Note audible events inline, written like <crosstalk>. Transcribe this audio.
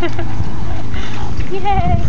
<laughs> Yay!